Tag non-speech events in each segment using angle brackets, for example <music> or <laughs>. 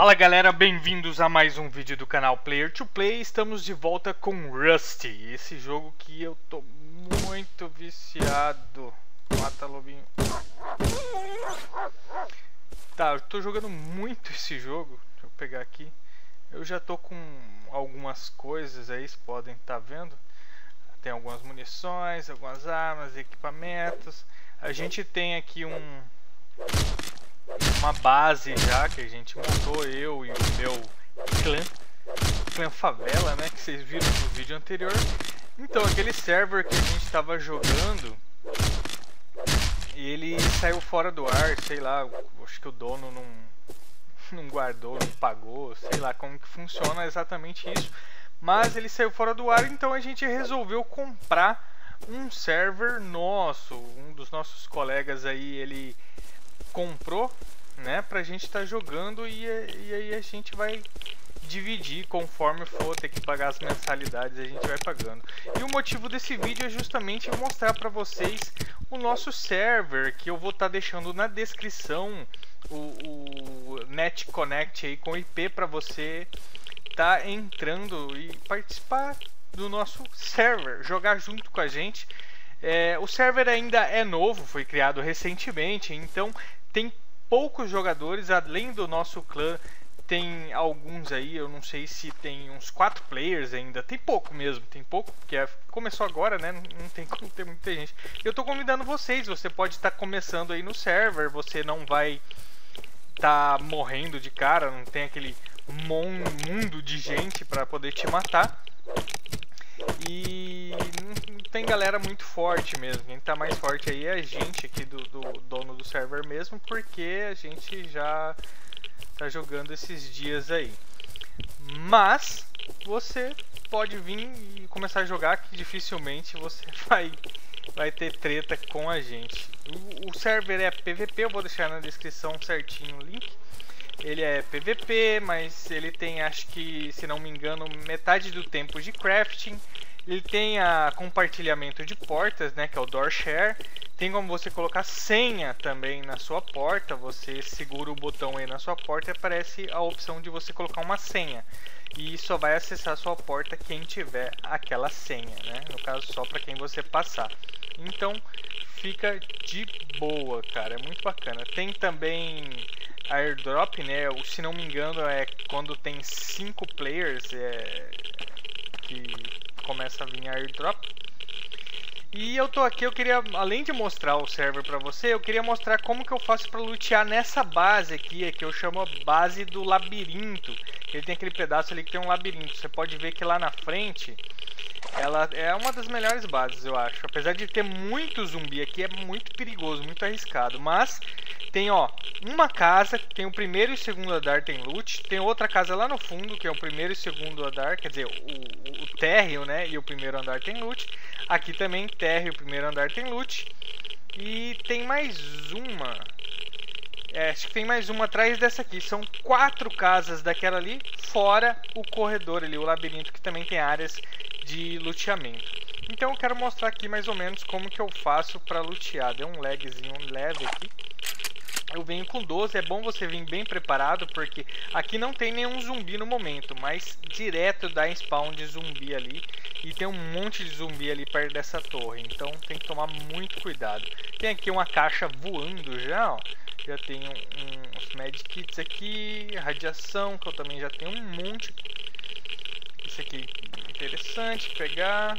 Fala galera, bem-vindos a mais um vídeo do canal Player to Play. Estamos de volta com Rusty, esse jogo que eu tô muito viciado. Mata lobinho. Tá, eu tô jogando muito esse jogo. Deixa eu pegar aqui. Eu já tô com algumas coisas aí, vocês podem estar tá vendo. Tem algumas munições, algumas armas, equipamentos. A gente tem aqui um uma base já que a gente montou, eu e o meu clã, clã favela, né, que vocês viram no vídeo anterior. Então, aquele server que a gente estava jogando, ele saiu fora do ar, sei lá, acho que o dono não, <laughs> não guardou, não pagou, sei lá como que funciona exatamente isso. Mas ele saiu fora do ar, então a gente resolveu comprar um server nosso. Um dos nossos colegas aí, ele comprou, né, pra gente estar tá jogando e, e aí a gente vai dividir conforme for ter que pagar as mensalidades a gente vai pagando. E o motivo desse vídeo é justamente mostrar para vocês o nosso server que eu vou estar tá deixando na descrição o, o Net Connect aí com IP para você tá entrando e participar do nosso server, jogar junto com a gente. É, o server ainda é novo, foi criado recentemente, então tem poucos jogadores, além do nosso clã, tem alguns aí, eu não sei se tem uns quatro players ainda, tem pouco mesmo, tem pouco, porque é, começou agora, né, não tem como ter muita gente. Eu tô convidando vocês, você pode estar tá começando aí no server, você não vai tá morrendo de cara, não tem aquele mundo de gente para poder te matar. E tem galera muito forte mesmo. Quem tá mais forte aí é a gente aqui do, do dono do server mesmo, porque a gente já tá jogando esses dias aí. Mas você pode vir e começar a jogar que dificilmente você <laughs> vai vai ter treta com a gente. O, o server é PVP, eu vou deixar na descrição certinho o link. Ele é PVP, mas ele tem, acho que, se não me engano, metade do tempo de crafting. Ele tem a compartilhamento de portas, né, que é o door share. Tem como você colocar senha também na sua porta. Você segura o botão aí na sua porta e aparece a opção de você colocar uma senha. E só vai acessar a sua porta quem tiver aquela senha, né? No caso, só para quem você passar. Então, fica de boa, cara. É muito bacana. Tem também airdrop, né? Se não me engano, é quando tem cinco players é, que começa a vir airdrop. E eu tô aqui, eu queria, além de mostrar o server pra você, eu queria mostrar como que eu faço pra lutear nessa base aqui, que eu chamo a base do labirinto. Ele tem aquele pedaço ali que tem um labirinto. Você pode ver que lá na frente, ela é uma das melhores bases, eu acho. Apesar de ter muito zumbi aqui, é muito perigoso, muito arriscado. Mas tem, ó, uma casa, tem o primeiro e o segundo andar tem loot, tem outra casa lá no fundo, que é o primeiro e segundo andar, quer dizer, o, o térreo, né, e o primeiro andar tem loot. Aqui também térreo o primeiro andar tem loot. E tem mais uma, é, acho que tem mais uma atrás dessa aqui. São quatro casas daquela ali, fora o corredor ali, o labirinto, que também tem áreas de luteamento. Então eu quero mostrar aqui mais ou menos como que eu faço para lutear. Deu um lagzinho leve aqui eu venho com 12, é bom você vir bem preparado, porque aqui não tem nenhum zumbi no momento, mas direto dá spawn de zumbi ali, e tem um monte de zumbi ali perto dessa torre, então tem que tomar muito cuidado. Tem aqui uma caixa voando já, ó, já tem um, um, uns medkits aqui, radiação, que eu também já tenho um monte. Isso aqui interessante, pegar...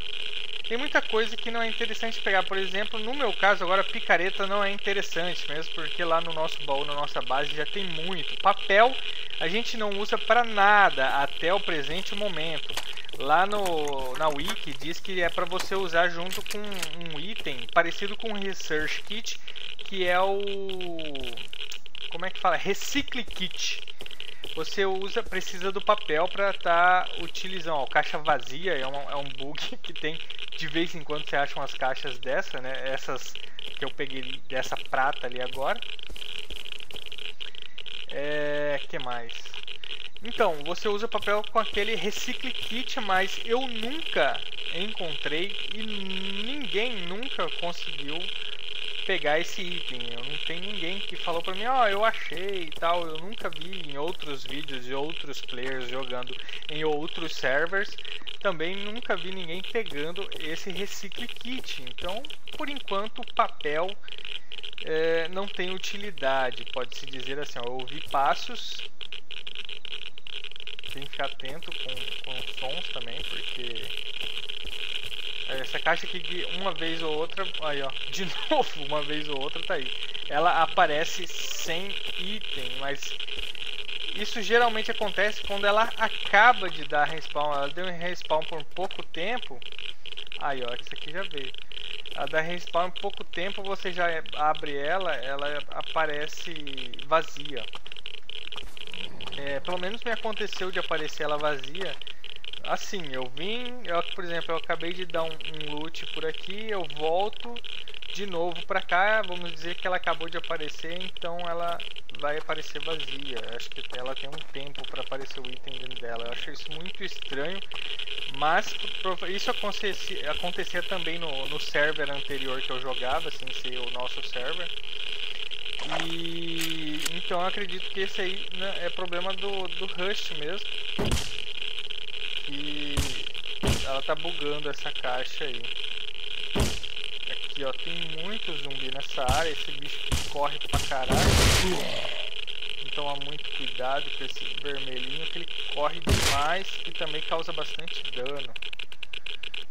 Tem muita coisa que não é interessante pegar. Por exemplo, no meu caso agora, picareta não é interessante mesmo, porque lá no nosso baú, na nossa base, já tem muito. Papel a gente não usa para nada até o presente momento. Lá no, na wiki diz que é para você usar junto com um item parecido com o Research Kit, que é o... como é que fala? Recicle Kit você usa, precisa do papel para estar tá utilizando. Ó, caixa vazia é um, é um bug <laughs> que tem de vez em quando você acha umas caixas dessa, né? Essas que eu peguei dessa prata ali agora. É, que mais? Então, você usa papel com aquele Recycle Kit, mas eu nunca encontrei e ninguém nunca conseguiu pegar esse item. Eu não tem ninguém que falou pra mim, ó, oh, eu achei e tal. Eu nunca vi em outros vídeos de outros players jogando em outros servers. Também nunca vi ninguém pegando esse Recicle Kit. Então, por enquanto, papel é, não tem utilidade. Pode-se dizer assim, ó, eu ouvi passos. Tem que ficar atento com, com sons também, porque essa caixa aqui, uma vez ou outra, aí ó, <laughs> de novo, uma vez ou outra tá aí. Ela aparece sem item, mas isso geralmente acontece quando ela acaba de dar respawn. Ela deu um respawn por pouco tempo. Aí ó, isso aqui já veio. Ela dá respawn por pouco tempo, você já abre ela, ela aparece vazia. É, pelo menos me aconteceu de aparecer ela vazia assim, eu vim, eu, por exemplo, eu acabei de dar um, um loot por aqui, eu volto de novo pra cá, vamos dizer que ela acabou de aparecer, então ela vai aparecer vazia. Acho que ela tem um tempo para aparecer o item dentro dela. Eu acho isso muito estranho, mas isso acontecia, acontecia também no, no server anterior que eu jogava, sem ser o nosso server. E então eu acredito que esse aí né, é problema do, do Rush mesmo ela tá bugando essa caixa aí. Aqui ó, tem muito zumbi nessa área, esse bicho que corre pra caralho. Então há muito cuidado com esse vermelhinho que ele corre demais e também causa bastante dano.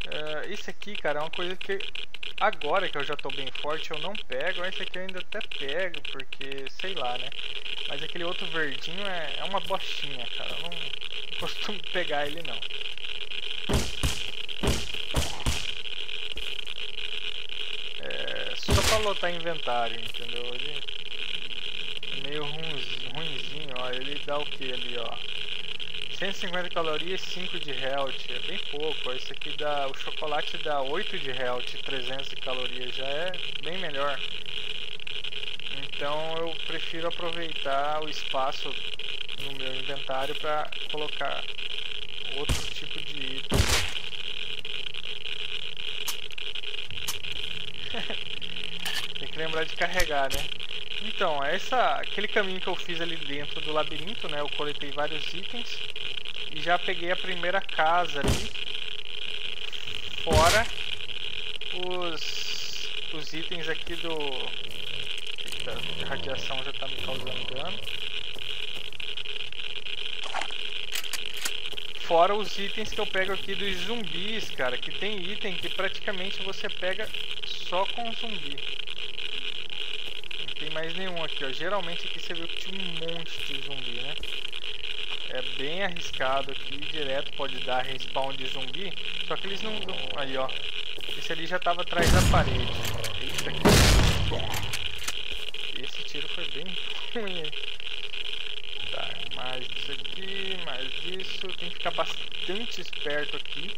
Uh, esse aqui, cara, é uma coisa que agora que eu já tô bem forte eu não pego, esse aqui eu ainda até pego, porque sei lá, né? Mas aquele outro verdinho é, é uma bostinha, cara. Eu não, costumo <laughs> pegar ele não. Pra lotar inventário, entendeu? Ele é meio ruimzinho, ó. Ele dá o que ali, ó? 150 calorias, 5 de health, é bem pouco. Esse aqui dá, o chocolate dá 8 de health, 300 calorias, já é bem melhor. Então eu prefiro aproveitar o espaço no meu inventário para colocar outro tipo de item. Tem que lembrar de carregar, né? Então, essa, aquele caminho que eu fiz ali dentro do labirinto, né? Eu coletei vários itens e já peguei a primeira casa ali. Fora os, os itens aqui do... A radiação já está me causando dano. Fora os itens que eu pego aqui dos zumbis, cara. Que tem item que praticamente você pega só com zumbi. Mais nenhum aqui, ó. Geralmente aqui você viu que tinha um monte de zumbi, né? É bem arriscado aqui, direto pode dar respawn de zumbi. Só que eles não... Aí, ó. Esse ali já tava atrás da parede. Eita, que... Esse tiro foi bem <laughs> ruim Tá, mais isso aqui, mais isso. Tem que ficar bastante esperto aqui.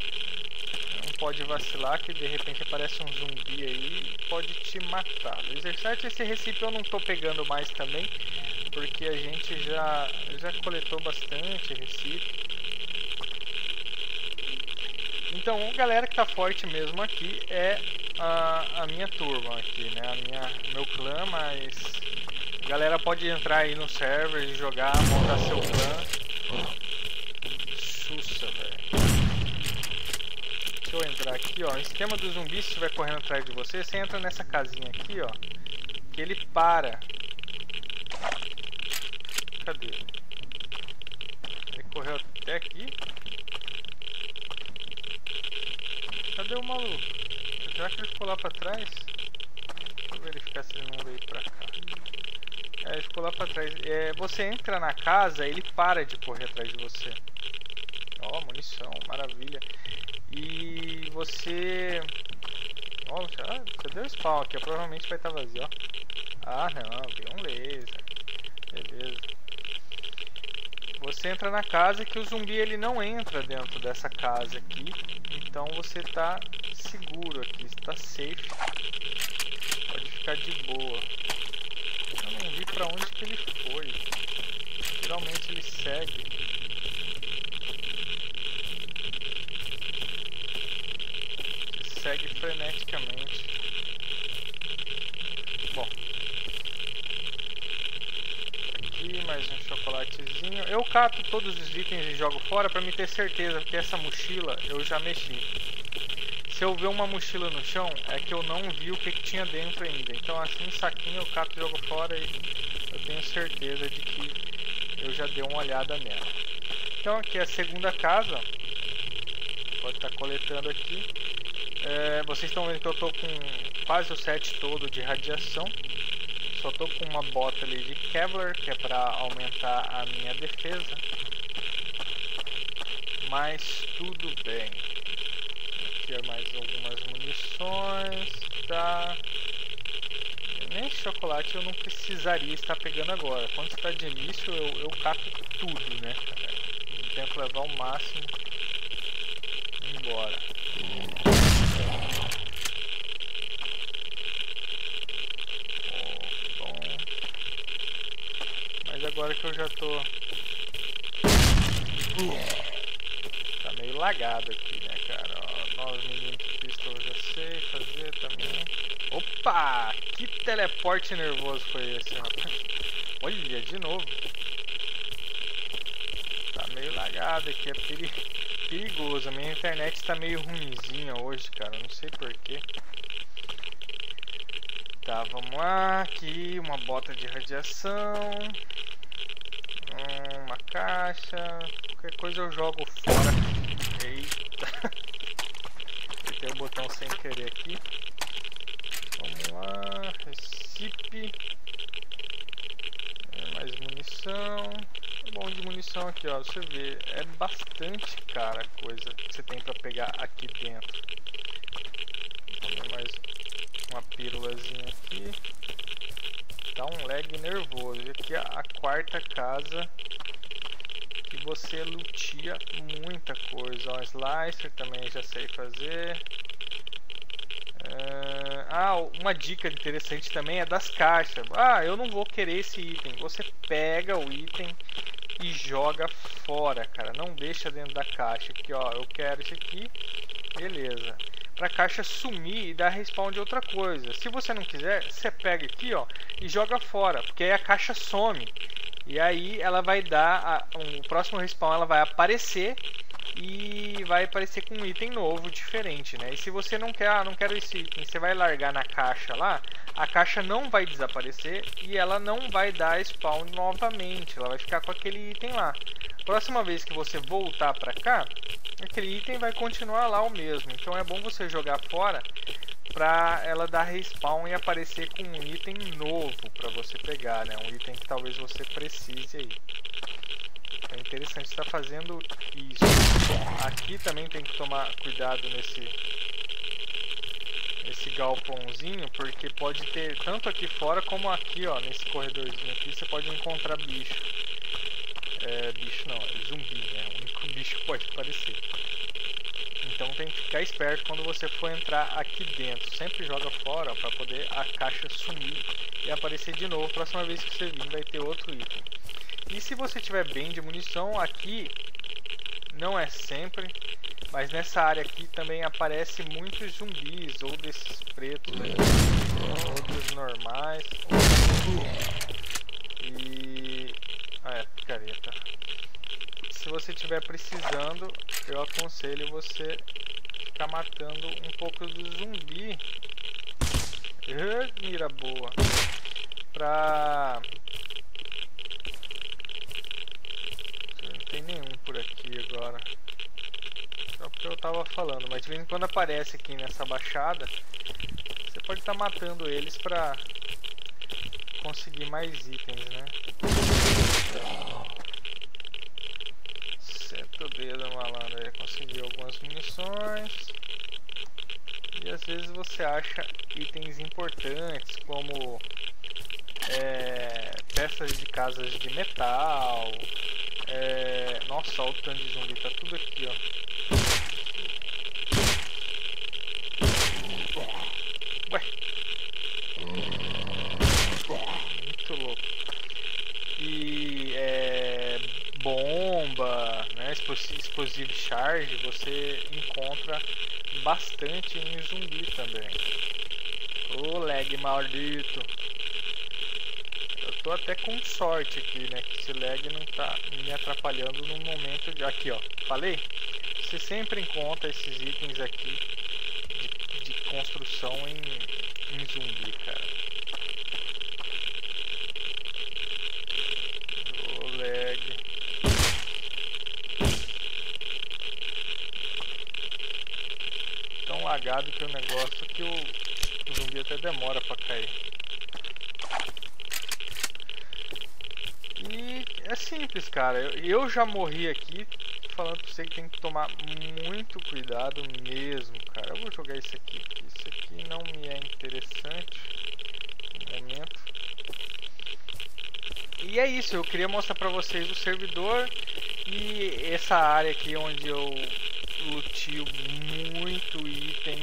Pode vacilar que de repente aparece um zumbi aí e pode te matar. Laser Sight, esse recipe eu não tô pegando mais também. Porque a gente já, já coletou bastante recipe. Então, galera que tá forte mesmo aqui é a, a minha turma aqui, né? A minha, meu clã, mas galera pode entrar aí no server e jogar, montar seu clã. Eu entrar aqui, ó. O esquema do zumbi, se estiver correndo atrás de você, você entra nessa casinha aqui, ó. Que ele para. Cadê? Ele correu até aqui. Cadê o maluco? Será que ele ficou lá pra trás? Deixa eu verificar se ele não veio pra cá. É, ficou lá pra trás. É, você entra na casa, ele para de correr atrás de você. Ó, oh, munição, maravilha. E você... Nossa, ah, você deu spawn aqui, provavelmente vai estar tá vazio, ó. Ah, não, veio um laser. Beleza. Você entra na casa que o zumbi ele não entra dentro dessa casa aqui. Então você está seguro aqui, está safe. Pode ficar de boa não vi pra onde que ele foi. Geralmente ele segue. freneticamente. Bom. Aqui mais um chocolatezinho. Eu cato todos os itens e jogo fora para me ter certeza que essa mochila eu já mexi. Se eu ver uma mochila no chão, é que eu não vi o que, que tinha dentro ainda. Então assim, saquinho, eu cato, jogo fora e eu tenho certeza de que eu já dei uma olhada nela. Então aqui é a segunda casa. Pode estar tá coletando aqui. É, vocês estão vendo que eu estou com quase o set todo de radiação. Só estou com uma bota ali de Kevlar, que é para aumentar a minha defesa. Mas tudo bem. Aqui é mais algumas munições, tá? Nem chocolate eu não precisaria estar pegando agora. Quando está de início eu, eu tudo, né? Tento levar o máximo embora. Agora que eu já tô... Tá meio lagado aqui, né, cara? Ó, 9mm de pistol já sei fazer também. Opa! Que teleporte nervoso foi esse, rapaz? Olha, de novo. Tá meio lagado aqui, é peri perigoso. A minha internet tá meio ruimzinha hoje, cara. Não sei porquê. Tá, vamos lá. Aqui, uma bota de radiação caixa, qualquer coisa eu jogo fora. Eita! <laughs> Apertei o botão sem querer aqui. Vamos lá, recipe. É, mais munição. É bom de munição aqui, ó. Você vê, é bastante cara coisa que você tem pra pegar aqui dentro. Vamos mais uma pílulazinha aqui. Dá um lag nervoso. E aqui é a quarta casa você lutia muita coisa. Ó, slicer também já sei fazer. Uh, ah, uma dica interessante também é das caixas. Ah, eu não vou querer esse item. Você pega o item e joga fora, cara. Não deixa dentro da caixa. Aqui, ó, eu quero esse aqui. Beleza para a caixa sumir e dar respawn de outra coisa. Se você não quiser, você pega aqui ó, e joga fora, porque aí a caixa some. E aí ela vai dar, a, um, o próximo respawn ela vai aparecer e vai aparecer com um item novo, diferente, né? E se você não quer, ah, não quero esse item, você vai largar na caixa lá, a caixa não vai desaparecer e ela não vai dar spawn novamente, ela vai ficar com aquele item lá. Próxima vez que você voltar pra cá, aquele item vai continuar lá o mesmo. Então é bom você jogar fora para ela dar respawn e aparecer com um item novo para você pegar, né? Um item que talvez você precise aí. É interessante estar fazendo isso. Aqui também tem que tomar cuidado nesse esse galpãozinho, porque pode ter tanto aqui fora como aqui, ó, nesse corredorzinho aqui, você pode encontrar bicho. É, bicho não, é zumbi, né? O único <laughs> bicho que pode aparecer. Então tem que ficar esperto quando você for entrar aqui dentro. Sempre joga fora para poder a caixa sumir e aparecer de novo. Próxima vez que você vir vai ter outro item. E se você tiver bem de munição, aqui não é sempre, mas nessa área aqui também aparece muitos zumbis, ou desses pretos aí, ou dos normais. E... Ah, é, picareta. Se você estiver precisando, eu aconselho você ficar matando um pouco do zumbi. mira boa. Pra tem nenhum por aqui agora. Só porque eu tava falando, mas de vez em quando aparece aqui nessa baixada, você pode estar tá matando eles pra conseguir mais itens, né? Senta o dedo, malandro, aí conseguiu algumas munições. E às vezes você acha itens importantes, como é, peças de casas de metal, é... Nossa, olha o tanto de zumbi, tá tudo aqui, ó. Ué. Muito louco. E é... bomba, né? Explosive charge, você encontra bastante em zumbi também. O lag maldito. Tô até com sorte aqui, né? Que esse lag não tá me atrapalhando no momento de... Aqui, ó. Falei? Você sempre encontra esses itens aqui de, de construção em, em zumbi, cara. O lag. Tão lagado que o negócio que o, o zumbi até demora pra cair. E é simples, cara. Eu, eu já morri aqui falando pra você que tem que tomar muito cuidado mesmo, cara. Eu vou jogar isso aqui, porque isso aqui não me é interessante no momento. E é isso, eu queria mostrar pra vocês o servidor e essa área aqui onde eu lutio muito item.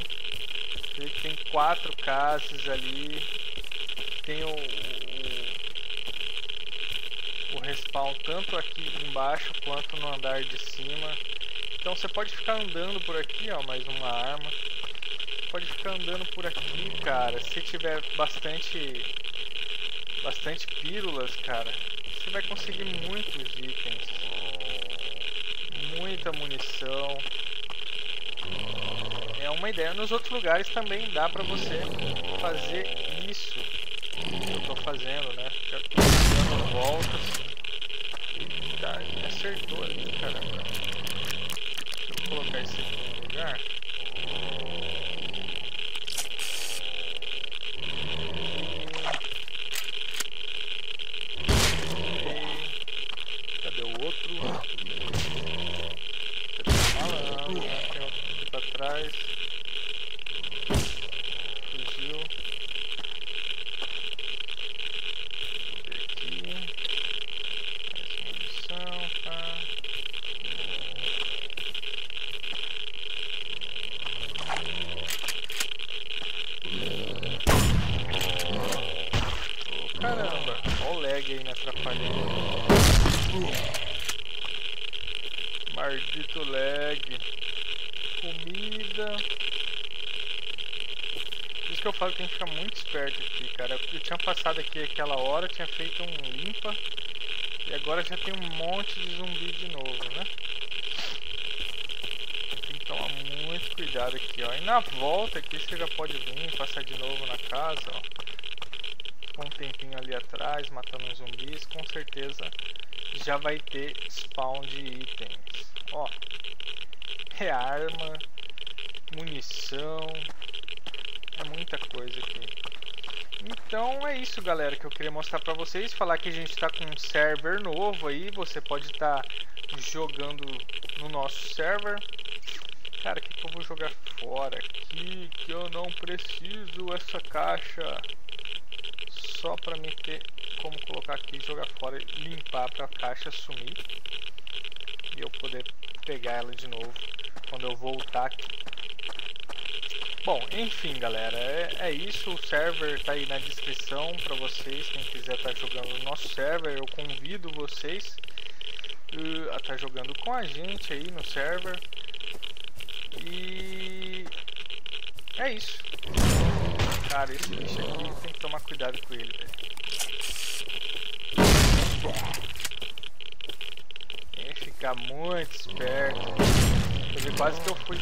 Tem quatro casas ali. Tem o, respawn tanto aqui embaixo quanto no andar de cima. Então você pode ficar andando por aqui, ó, mais uma arma. Pode ficar andando por aqui, cara. Se tiver bastante bastante pílulas, cara, você vai conseguir muitos itens. Muita munição. É uma ideia. Nos outros lugares também dá pra você fazer isso que eu tô fazendo, né? Já dando voltas me acertou ali, caramba. Deixa eu colocar esse aqui no lugar. Cadê o outro? Cadê o malandro? Tem outro aqui pra trás. Fuzil. Aí me atrapalhando. Maldito lag. Comida. Por isso que eu falo que tem que ficar muito esperto aqui, cara. Eu tinha passado aqui aquela hora, tinha feito um limpa. E agora já tem um monte de zumbi de novo, né? Tem que tomar muito cuidado aqui, ó. E na volta aqui você já pode vir, passar de novo na casa, ó com um tempinho ali atrás, matando zumbis, com certeza já vai ter spawn de itens. Ó, é arma, munição, é muita coisa aqui. Então é isso galera que eu queria mostrar pra vocês, falar que a gente está com um server novo aí, você pode estar tá jogando no nosso server. Cara, o que, que eu vou jogar fora aqui que eu não preciso essa caixa? Só para mim ter como colocar aqui, jogar fora limpar para a caixa sumir e eu poder pegar ela de novo quando eu voltar aqui. Bom, enfim galera, é, é isso, o server está aí na descrição para vocês, quem quiser estar tá jogando no nosso server, eu convido vocês uh, a estar tá jogando com a gente aí no server. E é isso. Cara, esse bicho aqui tem que tomar cuidado com ele, velho. Tem que ficar muito esperto. Quer ver, quase que eu fui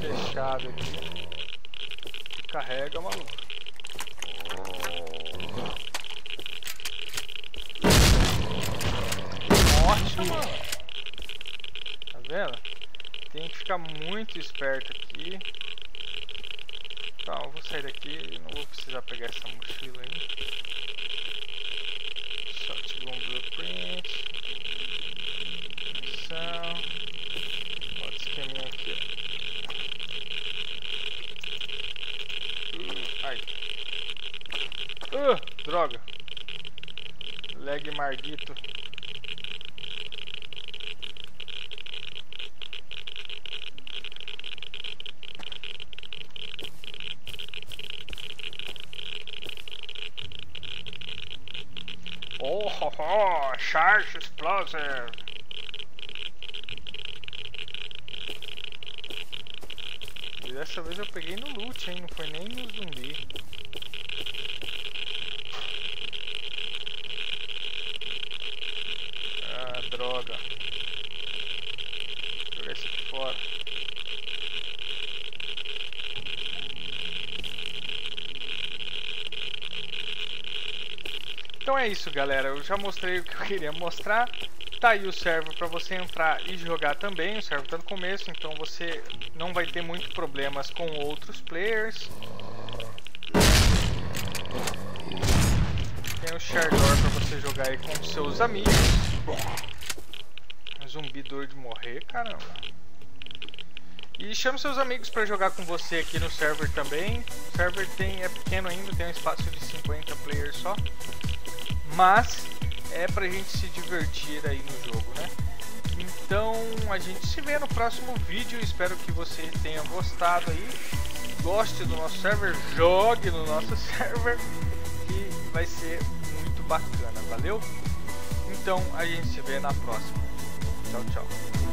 fechado aqui. Carrega, maluco. Ótimo, mano. Tá vendo? Tem que ficar muito esperto aqui. Tá, eu vou sair daqui, não vou precisar pegar essa mochila aí. Shotgun Blueprint. Missão. Outro esqueminha aqui, ó. Uh, ai. Uh, droga. Leg mardito. Oh, charge explosive. E dessa vez eu peguei no loot, hein? Não foi nem no zumbi. Ah, droga. Joguei isso aqui fora. Então é isso, galera. Eu já mostrei o que eu queria mostrar. Tá aí o server para você entrar e jogar também. O server tá no começo, então você não vai ter muito problemas com outros players. Tem o Shardor para você jogar aí com seus amigos. Zumbi dor de morrer, caramba. E chame seus amigos para jogar com você aqui no server também. O server tem, é pequeno ainda, tem um espaço de 50 players só mas é pra gente se divertir aí no jogo, né? Então a gente se vê no próximo vídeo, espero que você tenha gostado aí, goste do nosso server, jogue no nosso <laughs> server, que vai ser muito bacana, valeu? Então a gente se vê na próxima. Tchau, tchau.